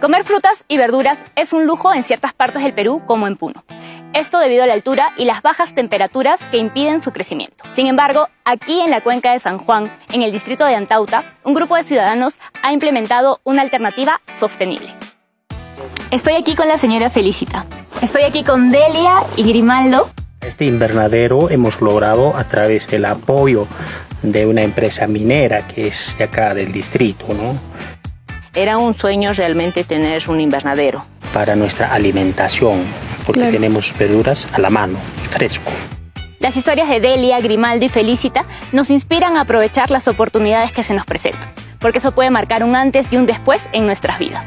Comer frutas y verduras es un lujo en ciertas partes del Perú, como en Puno. Esto debido a la altura y las bajas temperaturas que impiden su crecimiento. Sin embargo, aquí en la cuenca de San Juan, en el distrito de Antauta, un grupo de ciudadanos ha implementado una alternativa sostenible. Estoy aquí con la señora Felicita. Estoy aquí con Delia y Grimaldo. Este invernadero hemos logrado a través del apoyo de una empresa minera que es de acá del distrito, ¿no? Era un sueño realmente tener un invernadero. Para nuestra alimentación, porque tenemos verduras a la mano, fresco. Las historias de Delia, Grimaldo y Felicita nos inspiran a aprovechar las oportunidades que se nos presentan, porque eso puede marcar un antes y un después en nuestras vidas.